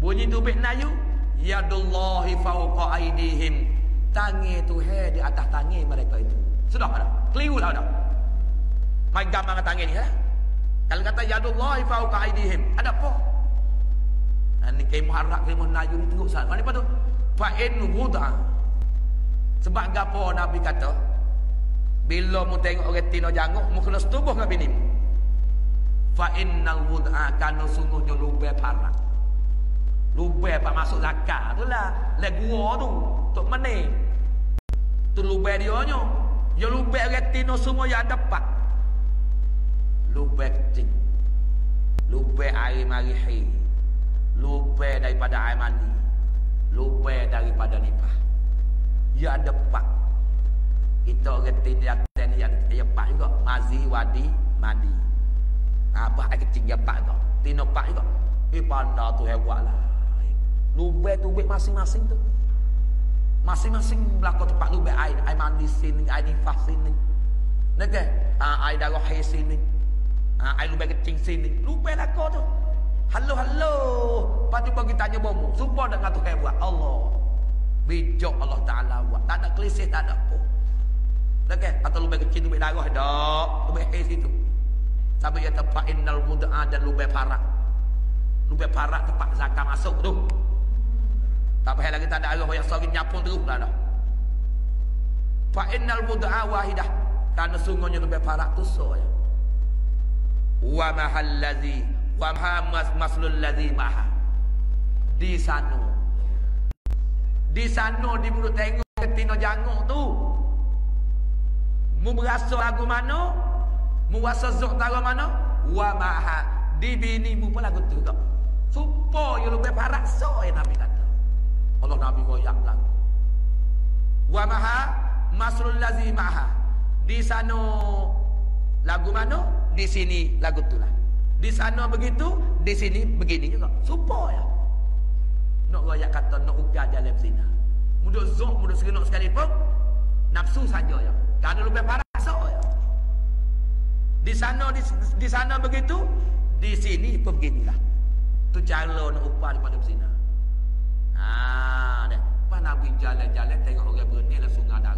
Bunyi tubik nayu. Yadullahi fauqa aidihim. Tangi Tuhan di atas tangi mereka itu. Sudah ada. Keliru lah dah. Mai gambar tangi ni. Ha? Kalau kata yadullahi fauqa aidihim. Ada apa? Ini kayak muharrak kayak nayu ni teruk sangat. Mana tu? Fa'in wuda. Sebab gapo Nabi kata, bila mu tengok orang tino janguk, mu kena setubuh dengan bini mu. Fa'innal wud'a kanu sungguhnya lubai parah. Lubai pak masuk zakat tu lah. Le gua tu. Tok mana? Tu lubai dia nyo. Ya lubai orang tino semua yang dapat. Lubai kecil. Lubai air marihi. Lubai daripada air mandi. Lubai daripada nipah. Ya dapat. Kita orang tino yang yang yang pak juga. Mazi, wadi, mandi. Apa air kecil yang pak juga. Tino pak juga. Eh pandai tu hebat Lubek tu masing-masing tu. Masing-masing belakang tempat lubek air. Air mandi sini, air nifas sini. Nak ha, air darah hair sini. Ha, air lubek kecil sini. Lubek kau tu. Halo, halo. Lepas tu bagi tanya bomu. Sumpah dengan tu buat. Allah. Bijak Allah Ta'ala buat. Tak ada kelisih, tak ada apa. Nak Atau lubek kecil, lubek darah. Tak. Lubek hair situ. Sampai ia tempat innal mud'a dan lubek parak. Lubek parak tempat zakat masuk tu. Tak payah lagi tak ada arah yang sorry nyapun terus lah dah. Fa innal mud'a wahidah. Karena sungguhnya lebih parak tu so ya. Wa mahal ladzi wa mahamas maslul ladzi maha. Di sana. Di sana di mulut tengok ketino janguk tu. Mu berasa lagu mana? Mu rasa zuk tara mana? Wa maha. Di bini mu pun lagu tu kau. Supaya lebih parak so ya Nabi kata. Allah Nabi goyak lagu. Wa maha masrul lazi maha. Di sana lagu mana? Di sini lagu tu lah. Di sana begitu, di sini begini juga. Supaya. Nak goyak kata nak ukar jalan zina. Mudah zuk, mudah segenok sekali pun. Nafsu saja ya. Kerana lebih parah so ya. Di sana di, di sana begitu, di sini pun beginilah. Tu cara nak upah daripada zina. Ah, deh. Pas Nabi jalan-jalan tengok orang berani lah sungai darah.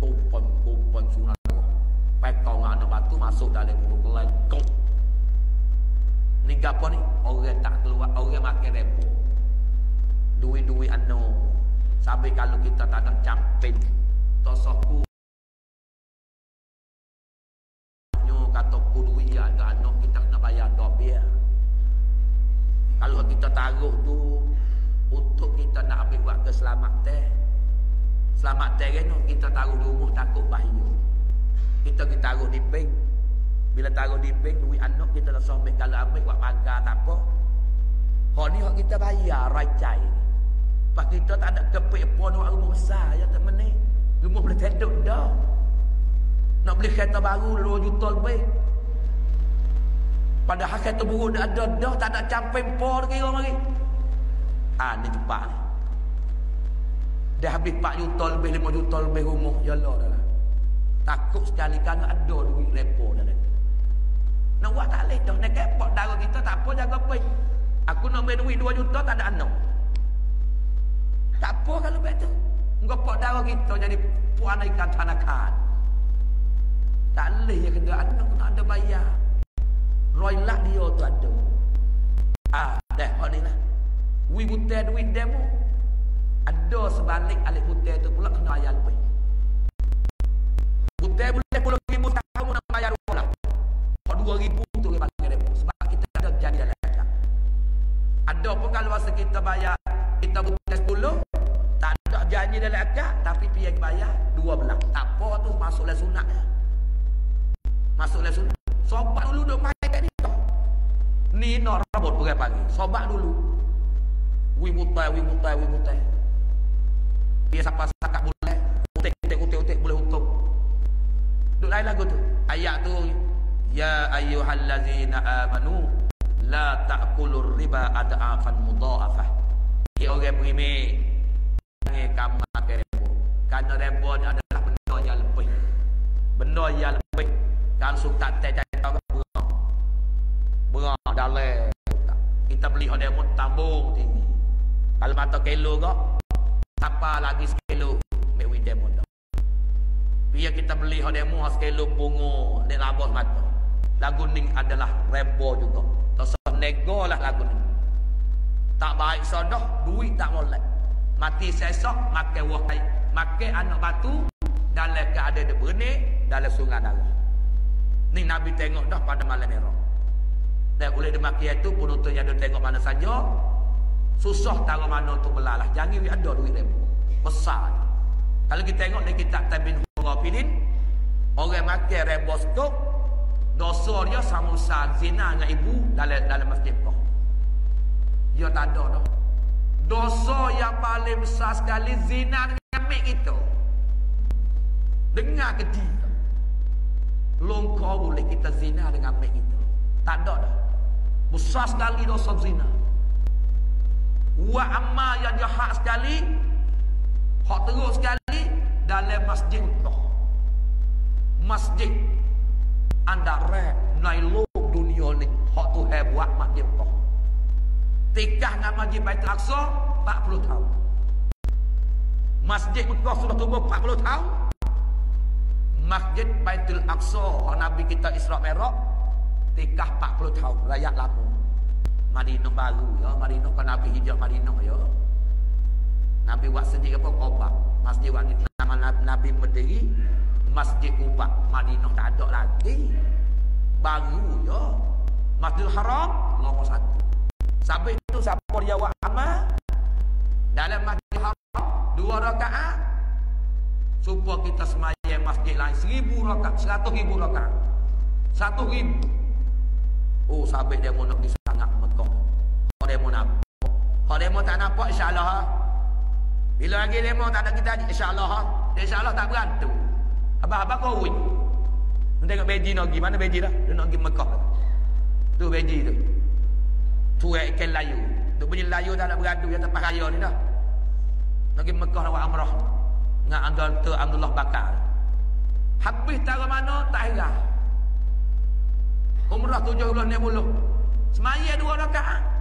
Gopon, gopon sungai darah. Dengan anak batu masuk dalam mulut kelengkong. Ni gapo ni? Orang tak keluar, orang makan repo. Duit-duit anu. Sampai kalau kita tak ada camping. Tosoku. Nyo kata ku duit ya ada anak kita kena bayar dok dia. Kalau kita taruh tu kita nak ambil buat keselamatan. Selamat kan kita taruh di rumah takut bahaya. Kita kita taruh di bank. Bila taruh di bank duit anak kita dah ambil kalau ambil buat pagar tak apa. Hak ni hak kita bayar racai. Pak kita tak ada kepik pun buat rumah besar ya tak meneh. Rumah boleh tenduk dah. Nak beli kereta baru 2 juta lebih. Padahal kereta baru dah ada dah tak ada camping pun kira mari. Ah ni cepat ni. Dah habis 4 juta lebih 5 juta lebih rumah. Ya Allah dah lah. Takut sekali kan ada duit lepo dah dah. Nak buat tak boleh dah. Nak kepot darah kita tak apa jaga pay. Aku nak ambil duit 2 juta tak ada anak. Tak apa kalau betul. Pot darah kita jadi puan ikan tanakan. Tak boleh ya kena anak tak ada bayar. Roy lah dia tu ada. Ah, dah ni lah. Wi butai duit demo. Ada sebalik alik butai tu pula kena bayar lebih. Butai boleh puluh ribu tahun nak bayar dua lah. Kau dua ribu tu dia balik demo. Sebab kita ada jadi dalam akak. Ada pun kalau masa kita bayar, kita butai sepuluh, tak ada janji dalam akak, tapi pihak bayar dua belah. Tak apa tu masuklah sunat. Masuklah sunat. Sobat dulu duk main kat ni. Ni nak rambut pakai pagi. Sobat dulu. Wi mutai, wi mutai, wi mutai. Dia siapa sakat boleh. Utik, utik, utik, utik boleh untung. Duk lain lagu tu. Ayat tu. Ya ayyuhallazina amanu. La ta'kulur riba ada'afan mudha'afah. Ki orang beriman. Jangan kamu makan rebo. Kerana rebo ni adalah benda yang lebih. Benda yang lebih. Kalau suka tak tak tak berang. Berang dalam. Kita beli hot demo tambung tinggi. Kalau mata kilo kok, siapa lagi sekilo, mek demo dah. Biar kita beli hal demo sekilo bunga, ni labos mata. Lagu ni adalah rebo juga. Tak nego lah lagu ni. Tak baik sodoh, duit tak boleh. Mati sesok, makan wahai. Makan anak batu, dalam keadaan dia bernik, dalam sungai darah. Ni Nabi tengok dah pada malam merah. Dan oleh demikian itu penontonnya ada tengok mana saja. Susah taruh mana untuk belalah. Jangan ada duit ribu. Besar. Kalau kita tengok di kitab Tabin Hurafilin. Orang makan ribu skop. Dosa dia sama besar zina dengan ibu dalam dalam masjid kau. Dia tak ada dah. Dosa yang paling besar sekali zina dengan mek itu. Dengar keji. Longkau boleh kita zina dengan mek itu. Tak ada dah. Besar sekali dosa zina. Wa amma yang jahat sekali. Hak teruk sekali. Dalam masjid Allah. Masjid. Anda rek. Nailuk dunia ni. Hak Tuhan buat masjid Allah. Tikah dengan masjid Baitul Aqsa. 40 tahun. Masjid Mekah sudah tumbuh 40 tahun. Masjid Baitul Aqsa. Nabi kita Isra' Merah tikah 40 tahun rakyat lama Madinah baru ya Madinah kan Nabi hijau Madinah ya Nabi buat sendiri apa Quba masjid buat nama Nabi berdiri masjid Quba Madinah tak ada lagi. Baru ya Masjid Haram nombor satu. Sampai itu siapa dia buat amal? Dalam Masjid Haram dua rakaat. Supaya kita semayang masjid lain seribu rakaat seratus ribu rakaat. Satu ribu. Oh sahabat dia nak pergi sangat Dia nampak. Kalau dia tak nampak insyaAllah. Ha? Bila lagi dia tak ada kita insyaAllah. Ha? InsyaAllah tak berantu. Abang-abang kau win. Tengok beji nak pergi. Mana beji dah? Dia nak pergi Mekah. Tu beji tu. Tu ikan layu. Tu bunyi layu tak nak berantu yang tempat raya ni dah. Nak pergi Mekah buat amrah. Dengan Abdullah Bakar. Habis taruh mana tak heran. Umrah tujuh bulan ni buluh. Semaya dua rakaat.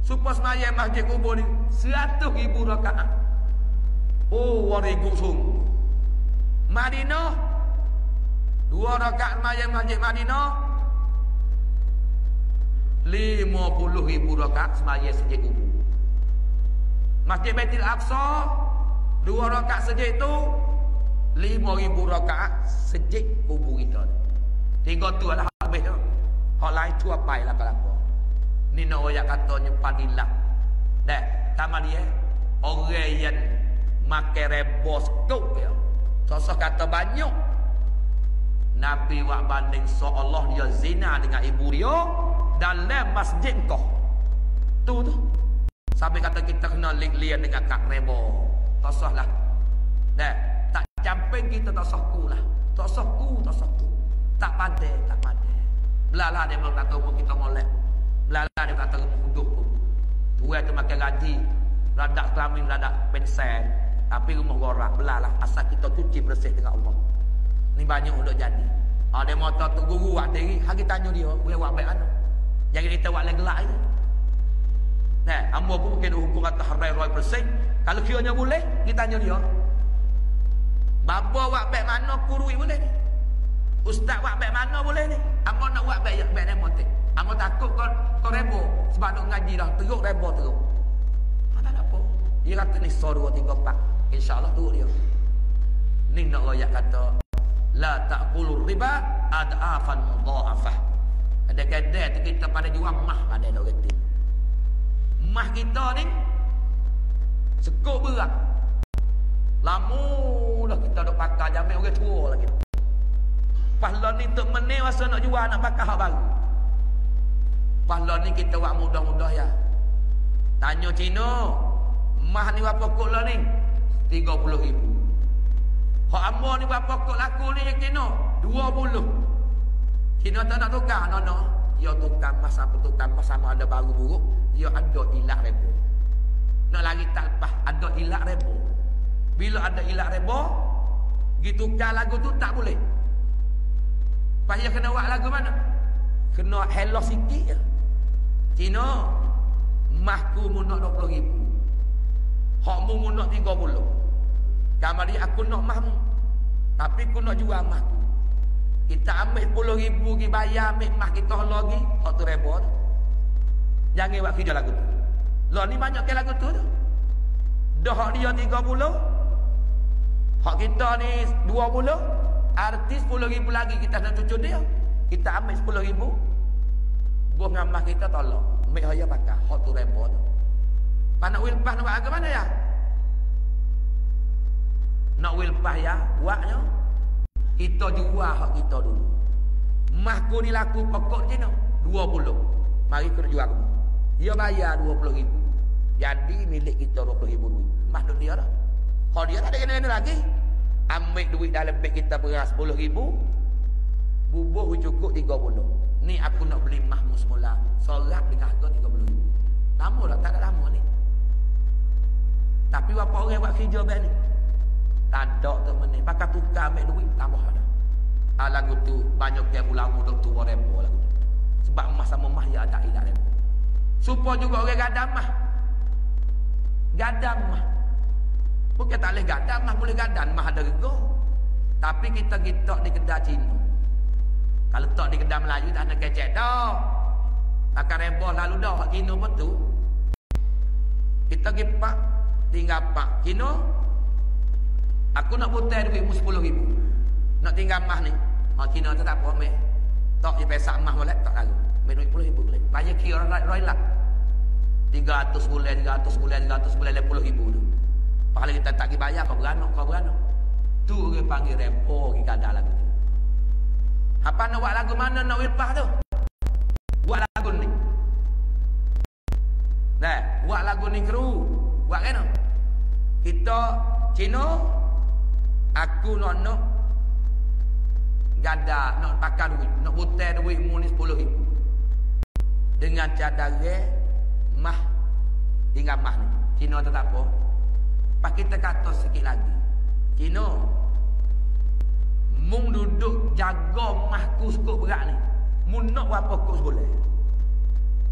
Supaya semaya masjid kubur ni. Seratus ribu rakaat. Oh, wari kusung. Madinah. Dua rakaat semaya masjid Madinah. Lima puluh ribu rakaat semaya masjid kubur. Masjid Baitul Aqsa. Dua rakaat sejak itu. Lima ribu rakaat sejak kubur kita. Tiga tu adalah habis tu. Hak lain tu apa lah kalau Ni nak orang katanya padilah. Dah, tama dia. Orang yang makan rebos kau ya. Sosok kata banyak. Nabi wak banding seolah dia zina dengan ibu dia dalam masjid kau. Tu tu. Sampai kata kita kena link lian dengan kak rebo. Tak lah. Dah, tak camping kita tak sah lah. Tak sah ku, tak sah ku. Tak pandai, tak pandai. Belalah dia pun kita molek. Belalah dia kata duduk pun. Tua tu makan gaji. Radak kelamin, radak pensen. Tapi rumah gorak. Belalah asal kita cuci bersih dengan Allah. Ni banyak untuk jadi. Dia mau tahu tu guru buat diri. Hari tanya dia. Boleh buat baik mana? Jangan kita buat gelak je. Nah, amba pun mungkin hukum kata harai roi bersih. Kalau kiranya boleh, kita tanya dia. Bapa buat baik mana kurui boleh ni? Ustaz buat baik mana boleh ni? Amo nak buat baik baik demo tu. Amo takut kau kau rebo sebab nak ngaji dah teruk rebo teruk. Ada apa? Dia kata ni so 2 3 4. Insya-Allah tu dia. Ni nak ayat kata la taqulu riba adafan mudha'afah. Ada kedai tu kita pada jual mah ada dok kata. Mah kita ni sekok berat. Lama dah kita dok pakai jamin orang tua lagi. Pahala ni untuk meni masa nak jual nak pakai hak baru. Pahala ni kita buat mudah-mudah ya. Tanya Cina, mah ni berapa kok lah ni? 30 ribu. Hak ambo ni berapa kok laku ni yang Cina? 20. Cina tak nak tukar, no no. Ya tukar mas apa tukar mas sama ada baru buruk, ya ada ilah rebo. Nak lagi tak lepas, ada ilah rebo. Bila ada ilah rebo, gitu tukar lagu tu tak boleh. Payah kena buat lagu mana? Kena hello sikit je. Cina. Mahku mu nak 20 ribu. Hakmu mu nak 30. Kamari aku nak mahmu. Tapi aku nak jual mahku. Kita ambil 10 ribu pergi bayar ambil mah kita lagi. Hak tu repot. Jangan buat kerja lagu tu. Lah ni banyak ke lagu tu tu. Dah hak dia 30. Hak kita ni 20. Artis 10 ribu lagi kita nak cucu dia. Kita ambil 10 ribu. Buah ngamah kita tolong. Ambil haya pakai. Hak tu repot. Mana wilpah nak buat ke mana ya? Nak wilpah ya? Buatnya kita jual hak kita dulu mahku ni laku pokok je no 20 mari kita jual aku dia bayar 20 ribu jadi milik kita 20 ribu duit mah tu dia dah kalau dia tak ada kena-kena lagi ambil duit dalam beg kita beras 10 ribu bubuh cukup 30 ni aku nak beli mahmu semula sorak dengan harga 30 ribu lama dah tak ada lama ni tapi apa orang buat kerja ni tak ada tu mana. Pakai tukar ambil duit. Tambah ada. Ha, lagu tu banyak yang ulama dok tua rembo lagu tu. Sebab emas sama emas ya ada ilah rembo. Supaya juga orang gadam mah. Gadam mah. Bukan tak boleh gadam mah. Boleh gadam mah ada rego. Tapi kita gitok di kedai Cina. Kalau tok di kedai Melayu tak ada kecek dah. Pakai rembo lalu dah. Hak Cina betul. Kita gipak. Tinggal pak. Cina. Aku nak putar duit mu 10 ribu. Nak tinggal mah ni. Ha Cina tu tak apa ambil. Tak dia pesak mah boleh tak lalu. Ambil duit 10 ribu boleh. Bayar kira orang roi lah. 300 bulan, 300 bulan, 300 bulan 50 ribu tu. Pahala kita tak bayar kau beranak, kau beranak. Tu orang panggil rempo kita ada lagu tu. Apa nak buat lagu mana nak wilpah tu? Buat lagu ni. Nah, buat lagu ni kru. Buat kan? Kita Cina Aku nak nak Gada Nak pakai duit Nak butai duit mu ni 10 ribu Dengan cadara Mah Tinggal mah ni Cina tak apa Pak kita kata sikit lagi Cina Mung duduk jaga mah kuskuk berat ni Mung nak berapa kos boleh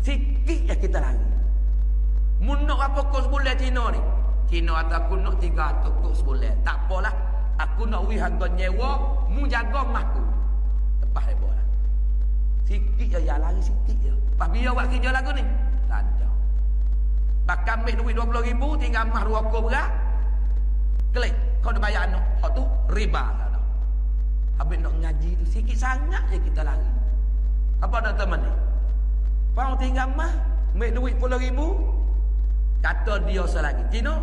Sikit ya kita lagi Mung nak berapa kos boleh Cina ni Cina atau aku nak 300 kos boleh Tak apalah Aku nak wih harga nyewa, mu jaga mahku. Lepas dia lah. Sikit je, ya lari sikit je. Lepas biar buat kerja lagu ni. Tak ada. Bahkan ambil duit 20 ribu, tinggal mah dua kau berat. Klik, kau dah bayar anak. Hak tu, riba. Ada. Habis nak ngaji tu, sikit sangat je kita lari. Apa dah teman ni? Kau tinggal mah, ambil duit 10 ribu. Kata dia selagi. Tino,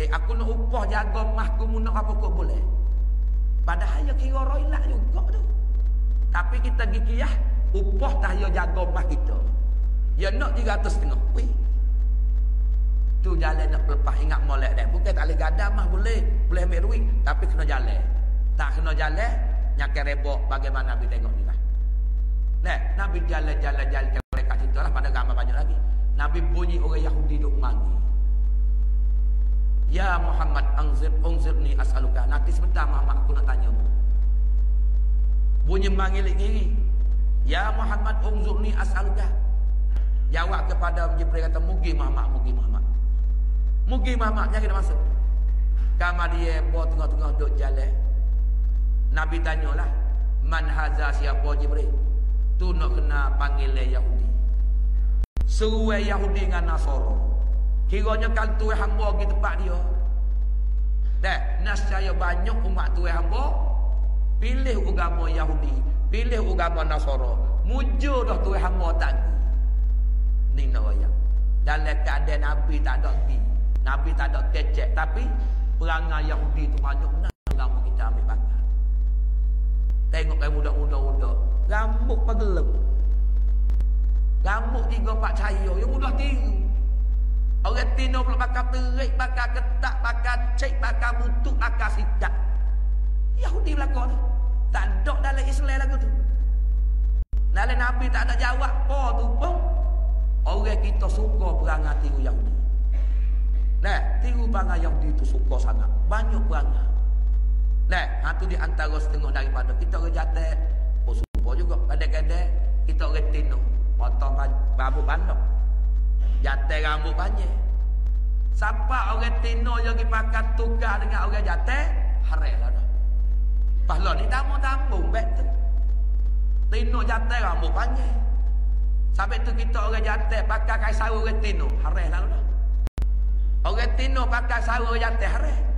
Eh aku nak upah jaga mahku mu nak apa kau boleh. Padahal ya kira roilah juga tu. Tapi kita gigi ya upah dah ya jaga mah kita. Ya nak 300 setengah. Wih. Tu jalan nak lepas ingat molek dah. Bukan tak boleh gadam mah boleh. Boleh ambil duit. Tapi kena jalan. Tak kena jalan. Nyakai rebok bagaimana Nabi tengok ni lah. Nah, Nabi jalan-jalan-jalan. Mereka cerita lah pada gambar banyak lagi. Nabi bunyi orang Yahudi duk manggil. Ya Muhammad anzir unzirni as'aluka. Nanti sebentar Muhammad aku nak tanya mu. Bunyi manggil lagi. Ya Muhammad unzirni as'aluka. Jawab kepada Jibril kata mugi Muhammad, mugi Muhammad. Mugi Muhammad jangan masuk. Kamar dia buat tengah-tengah duduk jalan. Nabi tanyalah, man haza siapa Jibril? Tu nak kena panggil Yahudi. Seruai Yahudi dengan Nasara. Kiranya kalau tuai hamba pergi tempat dia. Dah, nascaya banyak umat tuai hamba pilih agama Yahudi, pilih agama Nasara. Mujur dah tuai hamba tadi. Ni nak. Dalam keadaan Nabi tak ada pergi. Nabi tak ada kecek. Tapi perangai Yahudi tu banyak nak agama kita ambil bakar. Tengok kayak muda-muda-muda. Rambut pegelap. Rambut tiga empat cahaya. Yang mudah tiru. Orang tino pula bakal terik, bakal ketak, bakal cek, bakal mutuk, bakal sidak. Yahudi belakang tu. Tak ada dalam Islam lagu tu. Dalam Nabi tak ada jawab. Oh tu pun. Orang kita suka perangai tiru Yahudi. Nah, tiru perangai Yahudi itu suka sangat. Banyak perangai. Nah, itu di antara setengah daripada kita orang jatuh. Oh, suka juga. Kadang-kadang kita orang tino. Potong babu bandok. Jatuh rambut panjang. Siapa orang tino yang dipakai tukar dengan orang jatuh, harai lah dah. Pahala ni tamu-tamu, bet tu. Tino jatuh rambut panjang. Sampai tu kita orang jatuh pakai kai saru orang tino, harai lah dah. Orang tino pakai saru orang jatuh, harai.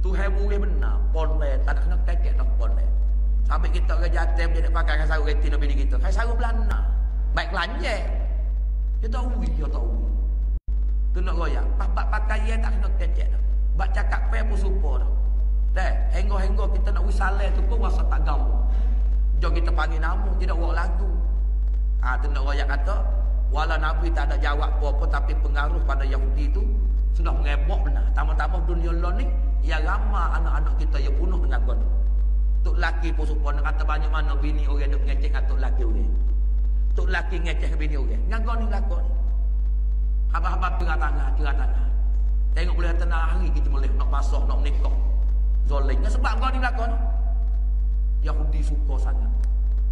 Tuhan boleh benar, pon tak ada kena kekek tak pon Sampai kita orang jatuh menjadi pakai kai saru orang tino bini kita. Kai saru belanda. Baik lanjang. Dia tahu, dia tahu. Tu nak goyang. Bapak pakai ye tak kena kecek dah. Bak cakap pe pun supo dah. Deh, henggo-henggo kita nak wisale tu pun rasa tak gam. Jom kita panggil nama, tidak buat lagu. Ah, tu nak goyang kata, wala Nabi tak ada jawab apa-apa tapi pengaruh pada Yahudi tu sudah mengebok benar. Tama-tama dunia lo ni, ya ramah anak-anak kita yang bunuh dengan kau. Tuk laki pun supo nak kata banyak mana bini orang duk ngecek kat tuk laki orang. Tuk laki ngecek bini orang. Ngagon ni lakon ni. Habis-habis tengah tangan, tengah tangan. Tengok boleh tenang hari kita boleh nak basuh, nak menikah. Zolim. Sebab kau ni lakon. Yahudi suka sangat.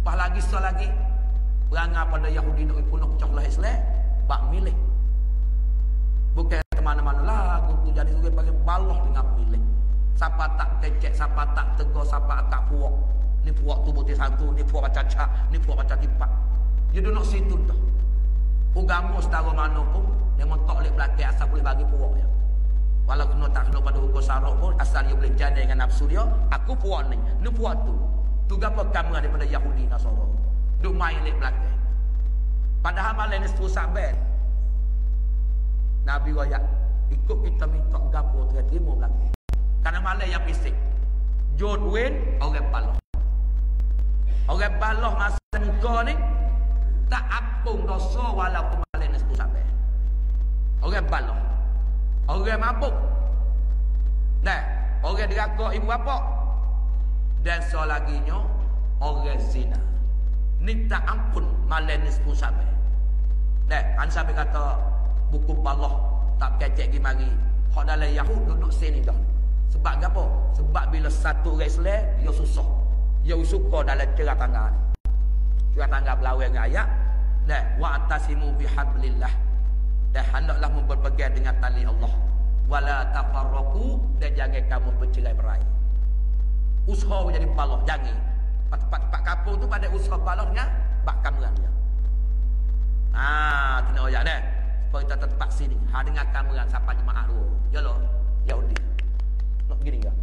Pas lagi setelah lagi. Berangan pada Yahudi nak punuh pecah lah Islam. Bak milik. Bukan ke mana-mana. Aku tu jadi suka bagi baloh dengan milik. Siapa tak kecek, siapa tak tegur, siapa tak puak. Ni puak tu putih satu, ni puak macam cak, ni puak macam tipak. Dia duduk situ dah. Ugamu setara mana pun Memang tak boleh belakang asal boleh bagi puak ya. Walau kena tak kena pada hukum sarok pun Asal dia boleh jadi dengan nafsu dia Aku puak ni Ni puak tu Tu gapa kamu daripada Yahudi Nasara Duk main lek belakang Padahal malam ni sepuluh ben Nabi royak Ikut kita minta gapo terima belakang Karena malam yang fisik Jod win Orang baloh Orang baloh masa muka ni tak apung dosa walaupun ni sepuluh sampai. Orang balok. Orang mabuk. Nah, orang dirakuk ibu bapa. Dan so lagi nyo, orang zina. Ni tak ampun malam ni sampai. Nah, kan sampai kata buku balok tak kecek gi mari. Hak dalam Yahud duduk sini dah. Sebab apa? Sebab bila satu orang Islam, dia susah. Dia suka dalam cerah tangga ni. Juga tangga belawai dengan ayat. Dan wa'tasimu bihablillah. Dan hendaklah berpegang dengan tali Allah. Wala tafarraku dan jangan kamu bercerai berai. Usaha menjadi baloh jangan. Tempat-tempat kapur tu pada usaha baloh dengan bak kameran dia. Ah, kena ayat dah. Supaya kita tempat sini. Ha dengan kameran sampai jemaah dua. Ya lo. Yahudi. Nak gini enggak?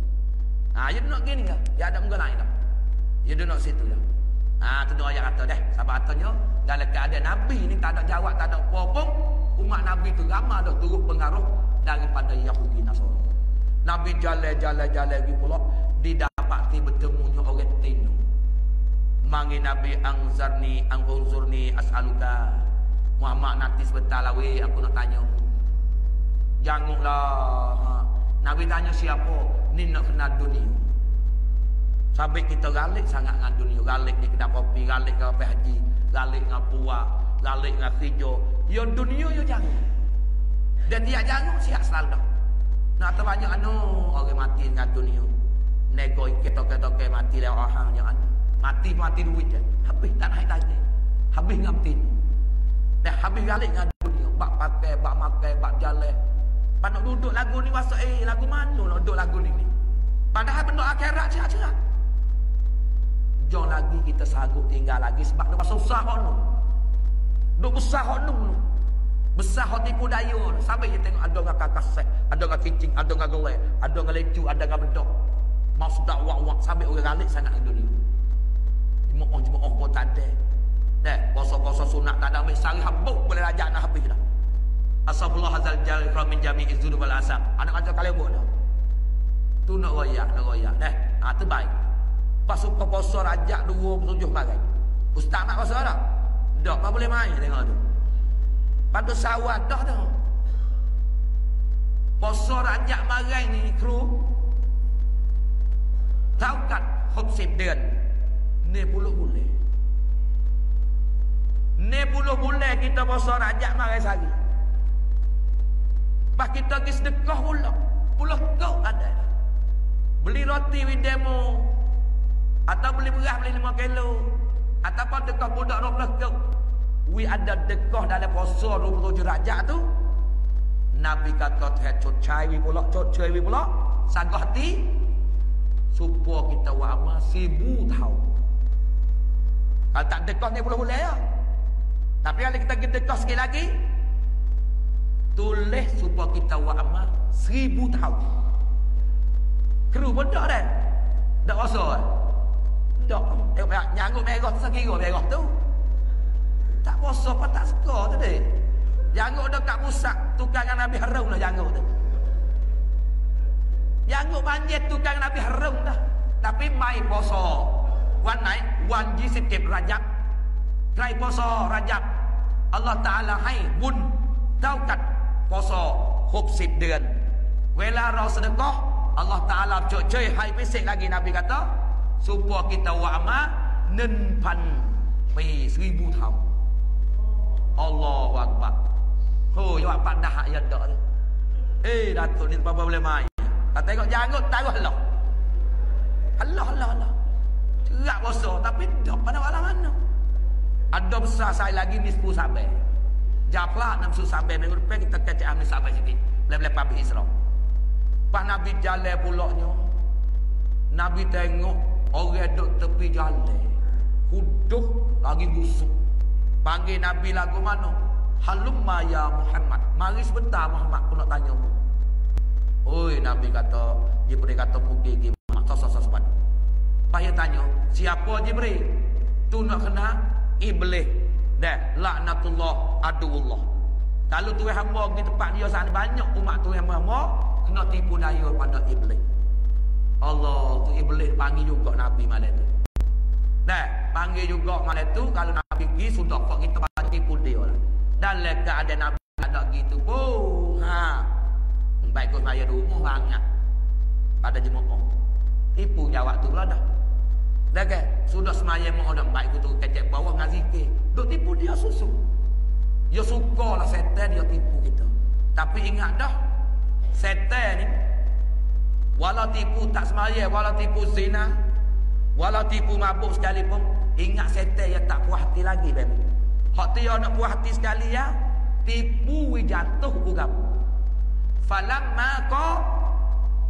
Ah, ya nak gini enggak? Ya ada muka lain dah. Ya dia nak situ dah. Ha, tu doa yang kata dah. Sahabat katanya, dalam keadaan Nabi ni tak ada jawab, tak ada apa-apa. Umat Nabi tu ramah dah turut pengaruh daripada Yahudi Nasara. Nabi jalan-jalan-jalan lagi pula. Didapati bertemunya orang tinu. Mangi Nabi angzarni, angzurni as'aluka. Muhammad nanti sebentar lah weh, aku nak tanya. Janganlah. Ha. Nabi tanya siapa? Ni nak kenal dunia. Sampai kita galik sangat dengan dunia. Galik di kedai kopi, galik ke haji, galik dengan puak, galik dengan hijau. Ya dunia ya jangan. Dan dia jangan siap selalu. Nak terbanyak anu orang mati dengan dunia. Nego ikat toke-toke mati lewat orang yang anu. Mati mati duit je. Habis tak naik tanya. Habis ngamti. Dan habis galik dengan dunia. Bak pakai, bak makai, bak jalan. Panak duduk lagu ni masuk eh lagu mana nak duduk lagu ni ni. Padahal benda akhirat cerak-cerak. Jom lagi kita sanggup tinggal lagi sebab dia susah hok nu. Duk nu. Besar hok tipu daya. Sampai dia tengok ada dengan kakak ada dengan kicing, ada dengan gelai, ada dengan lecu, ada dengan bedok. Mau sudah wak-wak sampai orang galik sangat dunia. Jemaah jemaah pun tak ada. Deh, kosa-kosa sunat tak ada ambil sari habuk boleh rajak nak habis dah. Asabullah hazal jalil min jami'i dzunub wal asam. Anak kata kalian buat dah. Tu nak royak, nak royak. Deh, ha, tu baik. Ke poso rajak dua tujuh marai. Ustaz nak poso tak? Tak, tak boleh main tengok tu. Pada sawat dah tu. Poso rajak marai ni kru. Tahu kan khubsib dia ni puluh boleh. Ni puluh boleh kita poso rajak marai sehari. Pas kita pergi sedekah pula. Puluh kau ada. Beli roti di demo atau beli beras beli 5 kilo. Ataupun dekat budak 12 kau. We ada dekah dalam puasa 27 rajak tu. Nabi kata Tuhan cut cai we pula, cut cai we pula. Sagah hati. Supaya kita buat amal seribu tahun. Kalau tak dekah ni boleh-boleh ya. Tapi kalau kita pergi dekah sikit lagi. Tulis supaya kita buat amal seribu tahun. Keru pun tak kan? Tak rasa kan? Tak. Tengok nyanggut merah tu sekira merah tu. Tak rasa apa tak suka tu deh. Janggut dekat pusat tukang Nabi Harun lah janggut tu. Janggut banjir tukang Nabi Harun dah. Tapi mai poso. Wan naik, wan ji sikit rajab. Try poso rajab. Allah Ta'ala hai bun. Tahu kat poso hub sip ดือน เวลาเรา sedekah Allah Ta'ala cuy hai pesek lagi Nabi kata supaya kita wa amal nenpan pi seribu tahun Allahu Akbar Oh, jawab padah ayat dak tu. Eh, Datuk ni apa boleh main. Tak tengok janggut taruh Allah. Allah Allah Allah. Cerak bosa tapi dak pada wala mana. ada besar saya lagi ni 10 sampai. Japlah 6 sampai minggu depan kita kecek amni sampai sikit. Boleh-boleh pabrik Islam. Pas Nabi jalan pulaknya. Nabi tengok orang duduk tepi jalan. Huduh lagi busuk. Panggil Nabi lagu mana? Halumma ya Muhammad. Mari sebentar Muhammad aku nak tanya mu. Oi Nabi kata, Jibril kata pergi pergi mak sos sos sepat. Payah tanya, siapa Jibril? Tu nak kena iblis. Dah, laknatullah aduullah. Kalau tu hamba pergi tempat dia sana banyak umat tu hamba kena tipu daya pada iblis. Allah tu iblis panggil juga Nabi malam tu. Dah, panggil juga malam tu kalau Nabi pergi sudah kok kita bantu tipu dia lah. Dalam keadaan Nabi ada gitu. Oh, ha. Baik kau saya dulu banyak. Pada jemaah. Tipu jawab tu pula dah. Ke? Sudah semaya mau dah baik tu kecek bawah ngazike. Duk tipu dia susu. Dia suka lah setan dia tipu kita. Tapi ingat dah. Setan ni. Walau tipu tak semaya. Walau tipu zina. Walau tipu mabuk sekalipun. Ingat setan yang tak puas hati lagi. Baby. Hak dia nak puas hati sekali ya. Tipu jatuh ugam. Falamma ko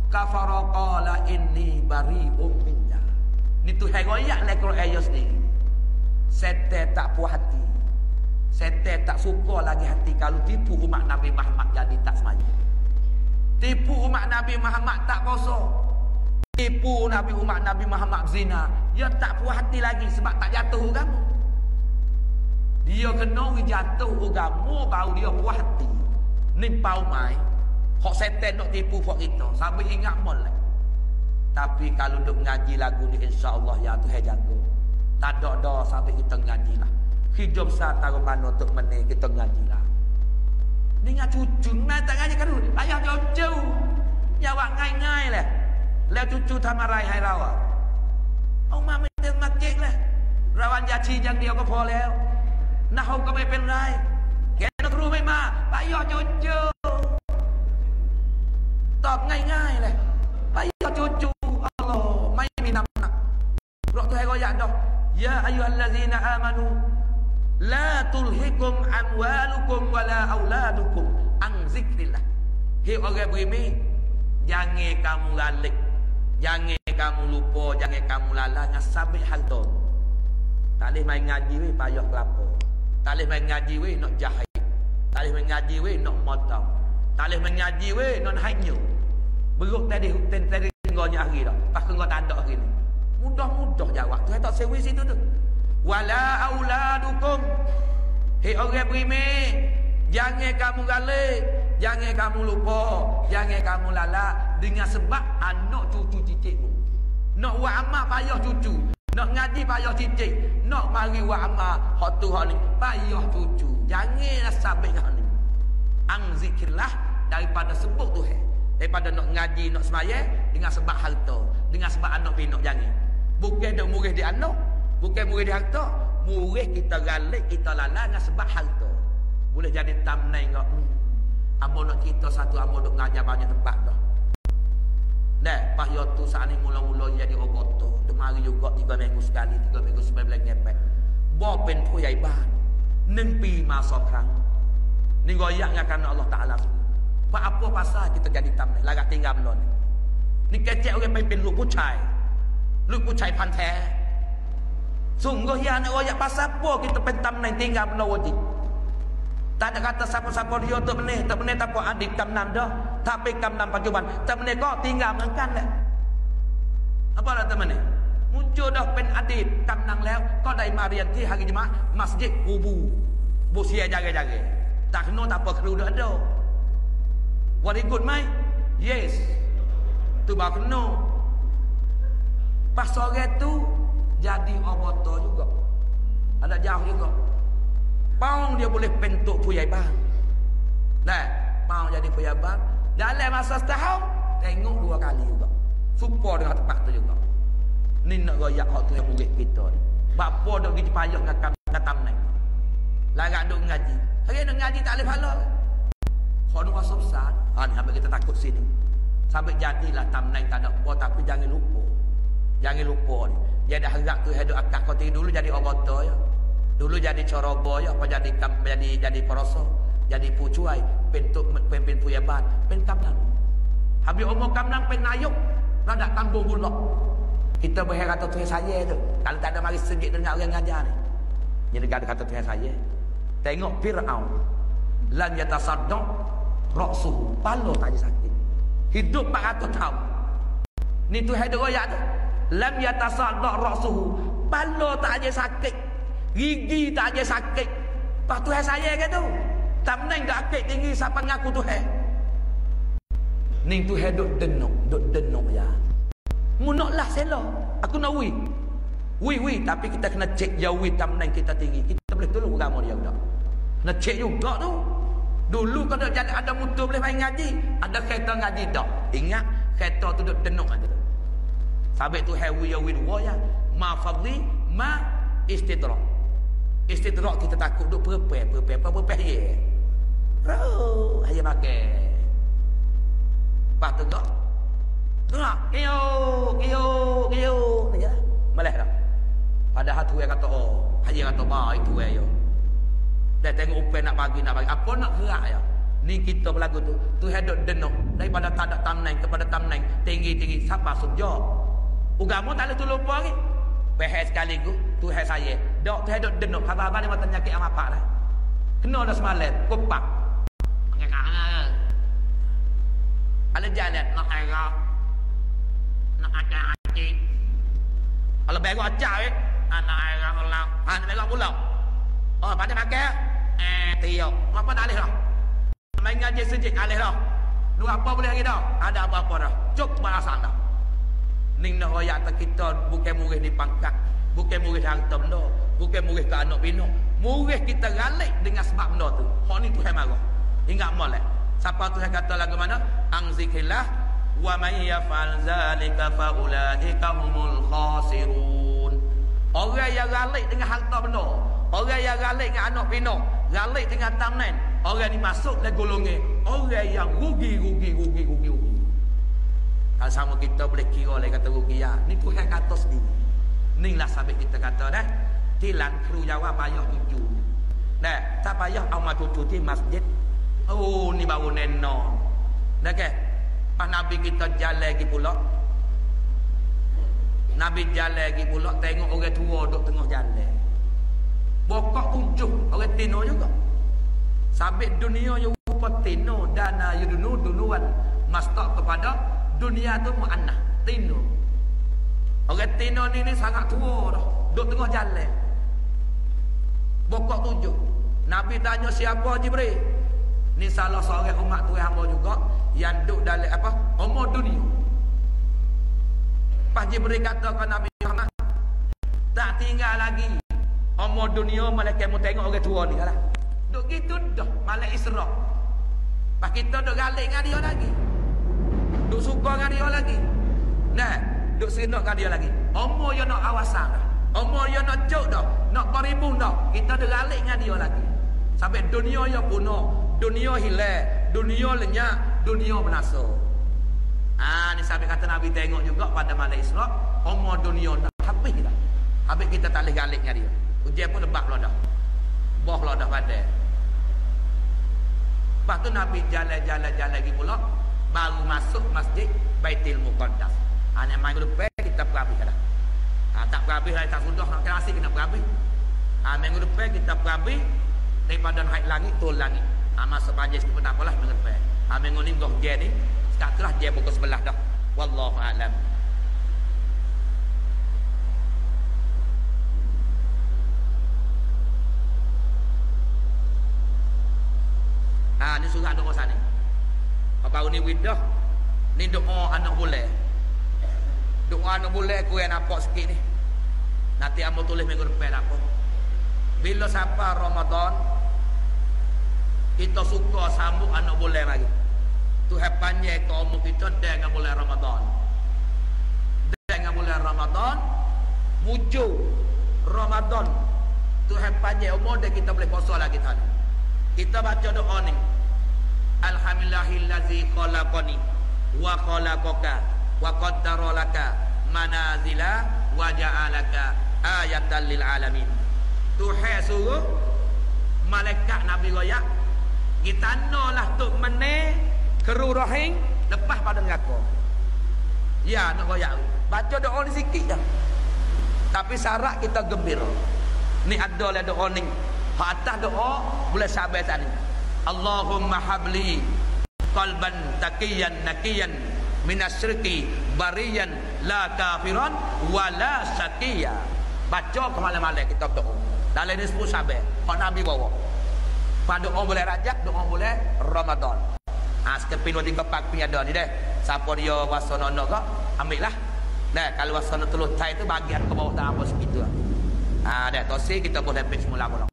kafara qala inni bari'um minka. Ni tu haroyak le Quran ayat sendiri. Setan tak puas hati. Setan tak suka lagi hati kalau tipu umat Nabi Muhammad jadi tak semaya. Tipu umat Nabi Muhammad tak kosa. Tipu Nabi umat Nabi Muhammad zina. Dia tak puas hati lagi sebab tak jatuh agama. Dia kena jatuh agama baru dia puas hati. Ni pau mai. Hak setan nak tipu buat kita. Sampai ingat molek. Tapi kalau duk ngaji lagu ni insya-Allah ya Tuhan jaga. Tak ada dah sampai kita ngaji lah. Hidup saat taruh mana untuk menit kita ngaji lah. Dengar cucu nak tak ngaji kan ayah jauh-jauh. Jawab ง่ายๆแหละ แล้วจุ๊ๆทำอะไรให้เราอะเอามาไม่ได้มาเจ๊กเลยระวันยาชีอย่างเดียวก็พอแล้วนะฮก็ไม่เป็นไรแกนักรู้ไม่มาไปยอดโยนเจอตอบง่ายๆเลยไปยอดจูจู waktu heroyak dah ya ayyuhallazina amanu la tulhikum amwalukum wala auladukum an zikrillah he orang berimi jangan kamu lalik jangan kamu lupa jangan kamu lalai dengan sabih hal tu tak boleh main ngaji weh payah kelapa tak boleh main ngaji weh nak jahit tak boleh main ngaji weh nak motor tak boleh main ngaji weh nak haknya beruk tadi hutan tadi tinggalnya hari dah pas kau tak ada hari ni Mudah-mudah jawab. Tuhan tak sewi situ tu. Wala auladukum. Hei orang beriman Jangan kamu galik Jangan kamu lupa Jangan kamu lalak Dengan sebab anak cucu cicitmu. Nak buat amal payah cucu Nak ngaji payah cicit Nak mari buat amal Hak tu ni Payah cucu. Janganlah sabit hak ni. Angzikirlah Daripada sebut Tuhan. Daripada nak ngaji Nak semaya Dengan sebab harta Dengan sebab anak pinak Jangan Bukan dah murih di anak Bukan murih di harta Murih kita galik Kita lalak Dengan sebab harta boleh jadi thumbnail kau. Hmm. Amo nak kita satu amo duk ngajar banyak tempat dah. Dah, pas yo tu saat ni mula-mula jadi. Duk mari juga tiga minggu sekali, tiga minggu sekali ngepek. Bo pen tu yai ban. Nempi masa perang. Ni goyak akan Allah Taala. Pak apa pasal kita jadi tam ni? Lagak tinggal belum ni. Kecek orang pimpin lu pucai. Lu pucai pantai. Sungguh ya nak goyak pasal apa kita pentam ni tinggal belum wajib. Tak ada kata siapa-siapa dia tak benih, tak benih tak adik kamnan dah. Tapi kamnan pajuban, tak benih kau tinggal mengkan lah. Apa lah teman ni? Muncul dah pen adik kamnan leo, kau dari marian ti hari jemaah masjid kubu. Busia jaga-jaga. Tak kena tak apa kru dah ada. What good mai? Yes. Tu bah kena. Pas sore tu jadi oboto juga. Ada jauh juga. Paung dia boleh bentuk puyai bang. Nah, paung jadi puyai bang. Dalam masa setahun, tengok dua kali juga. Supo dengan tempat tu juga. Ni nak royak hak tu yang murid kita ni. Bapa dok pergi payah dengan kam katam ni. Larat dok ngaji. Hari nak ngaji tak boleh pahala. Kau nak rasa besar. Ha ni kita takut sini. Sampai jadilah tam naik tak ada apa tapi jangan lupa. Jangan lupa ni. Dia dah harap tu hidup akak kau dulu jadi orang ya. Dulu jadi corobo ya apa jadi jadi jadi peroso, jadi pucuai, bentuk pemimpin puyaban, pen kamnan. Habis umur kamnan pen nayuk, nak tanggung bulok. Kita berheran kata Tuhan saya tu. Kalau tak ada mari sejik dengan orang ngajar ni. Jadi kata kata Tuhan saya. Tengok Fir'aun. Lan yatasaddaq ra'suhu. Palo tak sakit. Hidup 400 tahun. Ni tu hidup royak tu. Lam yatasaddaq ra'suhu. Palo tak ada sakit. Gigi tak ada sakit. Pak Tuhan saya ke tu? Tak menang tak sakit tinggi siapa ngaku Tuhan. Ning Tuhan duk denuk, duk denuk ya. Munoklah selo. Aku nak wi. Wi wi tapi kita kena cek wi tak menang kita tinggi. Kita boleh tolong agama dia dah. Kena cek juga tu. Dulu kalau jadi ada mutu boleh main ngaji, ada kereta ngaji dak. Ingat kereta tu duk denuk tu. Sabit tu hewi ya wi dua ya. Ma fadli ma istidrak. Istidrak kita takut duk perpe, perpe, apa perpe ye. Ro, ayo makan. Pak tu gak. Tengok, kiyo, kiyo, kiyo. Ya, malah dah. Padahal tu yang kata, oh, haji kata, bah, itu ya. Dia tengok upen nak bagi, nak bagi. Apa nak gerak ya? Ni kita berlagu tu. Tu hedok denuk. Daripada tak ada tamneng kepada tamneng. Tinggi-tinggi. Siapa sujud? Ugamu tak boleh tolong lagi. Pehek sekali ku, Tuhan saya. Dok Tuhan dok denuk. Abang-abang ni mata nyakit amat pak dah. Kena dah semalam. Kupak. Kalau jalan, nak aira. Nak ajar hati. Kalau berok ajar eh. Anak aira ulang. Anak berok pulau. Oh, pada pakai. Eh, tiok. Apa tak boleh dah? Main ngaji sejik, alih dah. Dua apa boleh lagi dah? Ada apa-apa dah. Cuk balasan dah. Ning nak royak tak kita bukan murid di pangkat. Bukan murid harta benda. Bukan murid ke anak bina. Murid kita galik dengan sebab benda tu. Hak ni Tuhan marah. Ingat molek. Siapa Tuhan kata lagu mana? Angzikillah wa may yaf'al zalika fa ulaika humul khasirun. Orang yang galik dengan harta benda, orang yang galik dengan anak bina, galik dengan tamnen, orang ni masuk dalam golongan orang yang rugi rugi rugi rugi rugi. Kalau sama kita boleh kira oleh kata rugi ya. Ni Tuhan kata sendiri. Ni lah sabit kita kata dah. Tilan kru jawab payah tuju. Dah, tak payah amat tuju di masjid. Oh, ni baru neno. Dah ke? Pas Nabi kita jalan lagi pula. Nabi jalan lagi pula tengok orang tua duduk tengah jalan. Bokok tujuh orang tino juga. Sabit dunia yang rupa tino dana yudunu dunuan mastak kepada dunia tu muannah tino. Orang tino ni ni sangat tua dah. Duduk tengah jalan. Bokok tujuh Nabi tanya siapa Jibril? Ni salah seorang umat tu hamba juga yang duduk dalam apa? Umur dunia pas Jibril kata ke Nabi Muhammad tak tinggal lagi. Umur dunia malaikat mu tengok orang tua ni lah. Duduk gitu dah malaikat Isra. Pas kita duduk galik dengan dia lagi Duk suka dengan dia lagi. Nah, duk serenok dengan dia lagi. Umur dia nak awasan dah. Umur dia nak cuk dah. Nak beribu dah. Kita dah galik dengan dia lagi. Sampai dunia dia punah. Dunia hilang. Dunia lenyap. Dunia benasa. Ah, ni sampai kata Nabi tengok juga pada malam Isra. Umur dunia dah habis dah. Habis kita tak boleh galik dengan dia. Ujian pun lebak lah dah. Boh pula dah pada. Lepas tu Nabi jalan-jalan-jalan lagi pula. Baru masuk masjid Baitul Muqaddas. Ha, ni main depan kita perhabis dah. Ha, tak perhabis lah, tak sudah. Nak kena kena perhabis. Ha, minggu depan kita perhabis. Daripada naik langit, turun langit. Ha, masuk sikit pun tak apalah minggu depan. Ha, minggu ni, goh je ni. Sekarang je pukul sebelah dah. Wallahu'alam. Ha ni surah doa sana. Apa ni widah? Ni doa anak boleh. Doa anak boleh aku yang nampak sikit ni. Nanti amo tulis minggu depan apa. Bila siapa Ramadan kita suka sambut anak boleh lagi. Tuhan panjang ke umur kita dengan bulan Ramadan. Dengan bulan Ramadan mujur Ramadan Tuhan panjang umur dan kita boleh puasa lagi tadi. Kita baca doa ni. Alhamdulillahillazi khalaqani wa khalaqaka wa qaddara laka manazila wa ja'alaka ayatan lil alamin. Tuhan suruh malaikat Nabi royak nolah tu meneh keru rahim lepas pada neraka. Ya nak royak. Baca doa ni sikit dah. Tapi syarat kita gembira. Ni ada lah doa ni. Hak atas doa boleh sabar tadi. Allahumma habli qalban taqiyan naqiyan minasyirki bariyan la kafiran wa la saqiya. Baca ke malam-malam kita doa. Dalam ni sebut sabar. Hak Nabi bawa. Pada doa boleh rajab, doa boleh Ramadan. Ha, sekepi dua tiga pak punya ada ni deh. Siapa dia wasana nak kau, ambil lah. Dah, kalau wasana telur tai tu bagian ke bawah tak apa segitu. Ha, dah, tosi kita boleh pergi semula mula.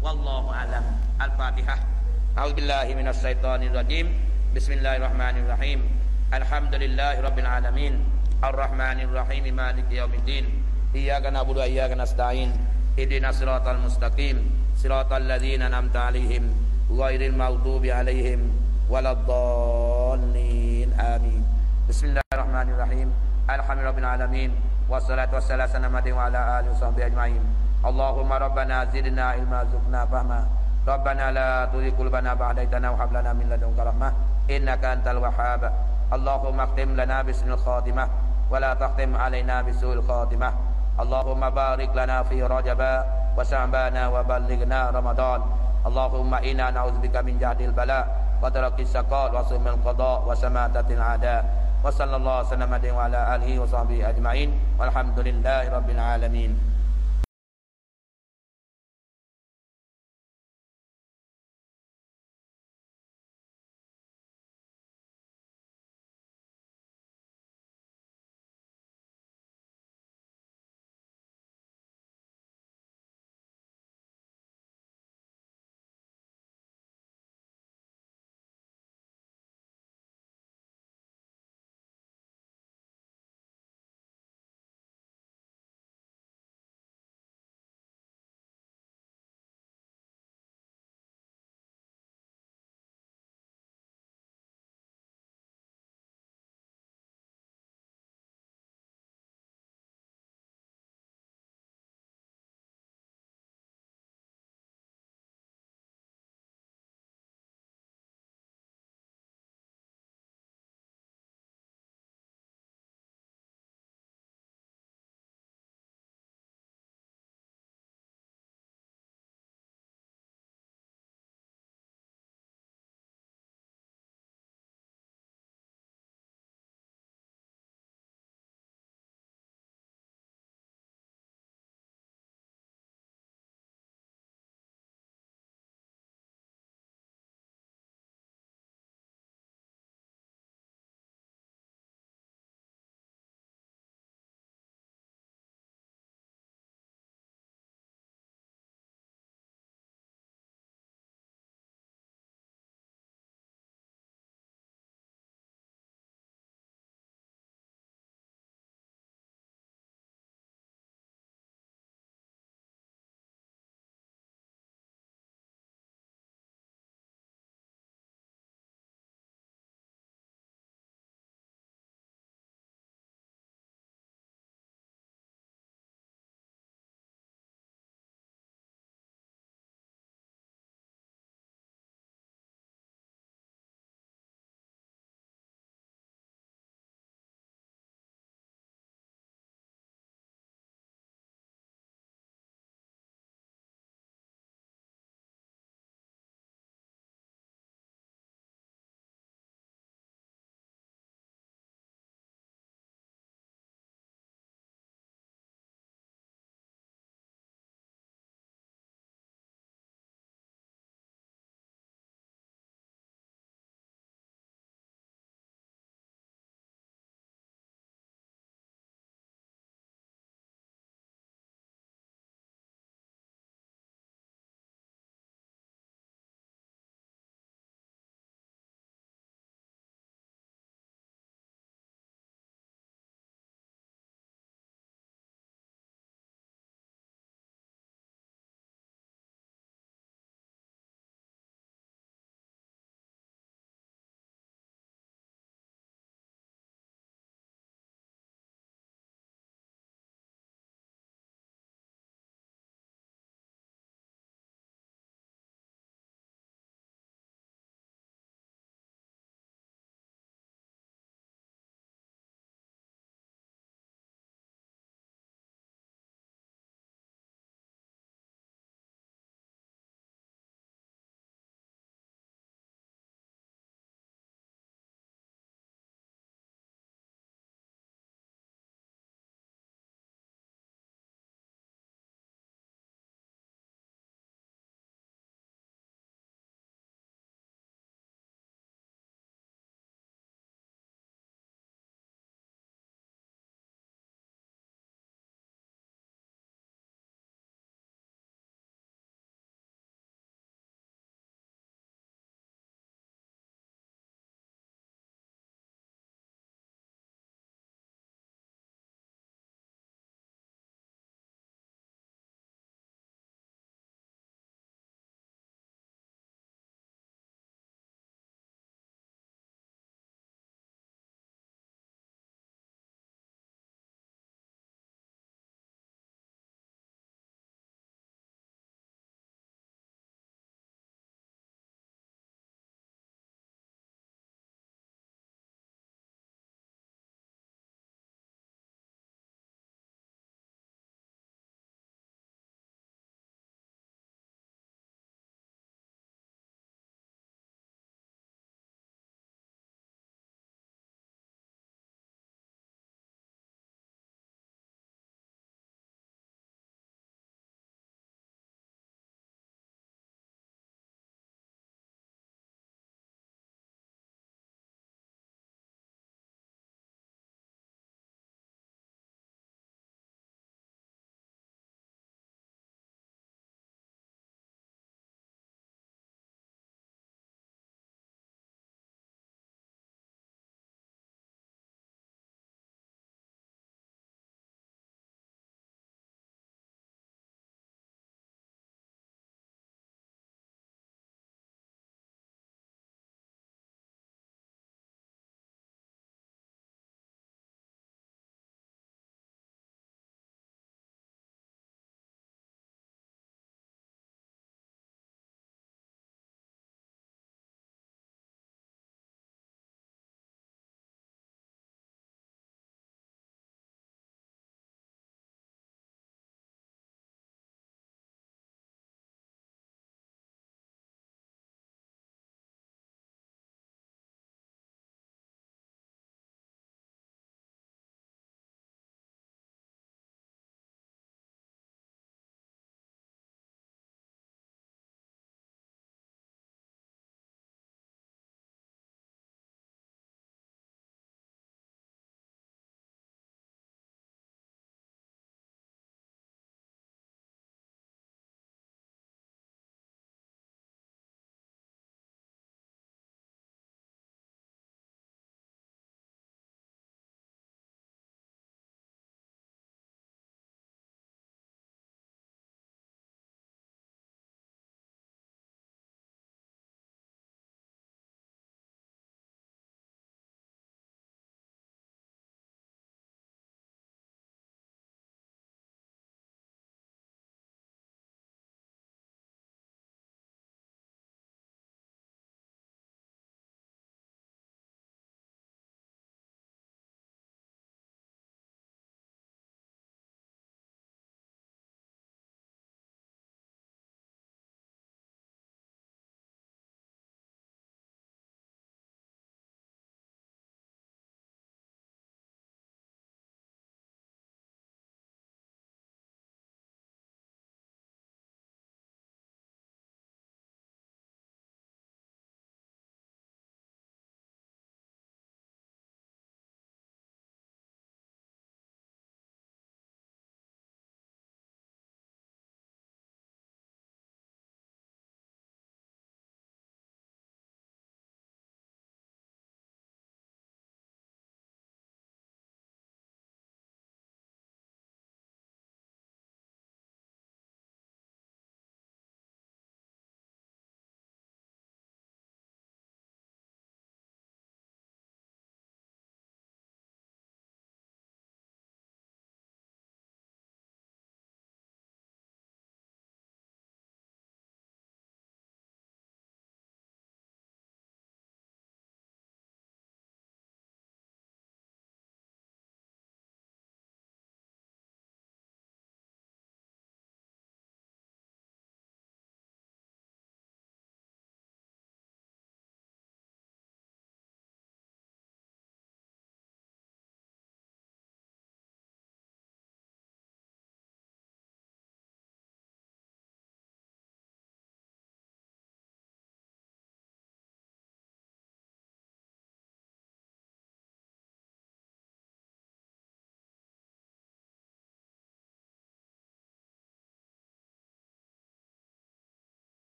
Wallahu alam. Al-Fatihah. أعوذ بالله من الشيطان الرجيم. بسم الله الرحمن الرحيم. الحمد لله رب العالمين. الرحمن الرحيم مالك يوم الدين. إياك نعبد وإياك نستعين. اهدنا الصراط المستقيم. صراط الذين أنعمت عليهم. غير المغضوب عليهم ولا الضالين. آمين. بسم الله الرحمن الرحيم. الحمد لله رب العالمين. والصلاة والسلام على محمد وعلى آله وصحبه أجمعين. اللهم ربنا زدنا علما زدنا فهما. ربنا لا تزغ قلوبنا بعد إذ هديتنا وهب لنا من لدنك رحمة إنك أنت الوهاب. اللهم اختم لنا بسم الخاتمة ولا تختم علينا بسوء الخاتمة اللهم بارك لنا في رجب وشعبان وبلغنا رمضان. اللهم إنا نعوذ بك من جهد البلاء ودرك الشقاء وسوء القضاء وشماتة الأعداء وصلى الله وسلم على آله وصحبه أجمعين والحمد لله رب العالمين.